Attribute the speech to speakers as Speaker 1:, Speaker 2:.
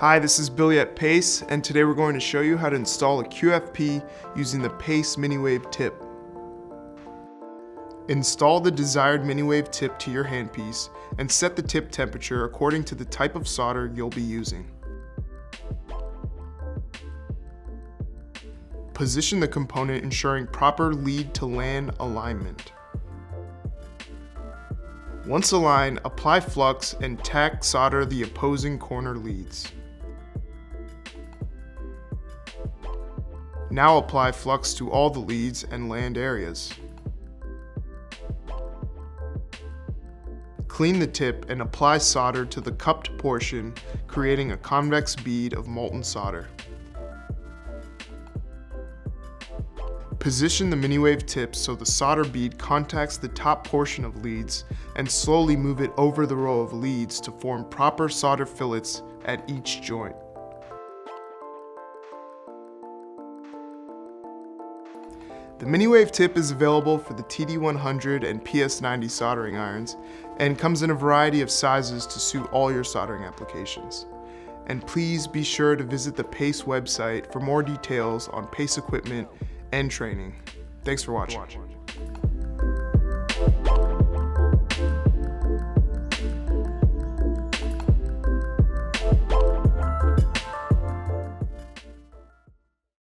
Speaker 1: Hi, this is Billy at Pace, and today we're going to show you how to install a QFP using the Pace MiniWave tip. Install the desired MiniWave tip to your handpiece and set the tip temperature according to the type of solder you'll be using. Position the component ensuring proper lead to land alignment. Once aligned, apply flux and tack solder the opposing corner leads. Now apply flux to all the leads and land areas. Clean the tip and apply solder to the cupped portion, creating a convex bead of molten solder. Position the MiniWave tip so the solder bead contacts the top portion of leads and slowly move it over the row of leads to form proper solder fillets at each joint. The MiniWave tip is available for the TD100 and PS90 soldering irons and comes in a variety of sizes to suit all your soldering applications. And please be sure to visit the PACE website for more details on PACE equipment and training. Thanks for watching.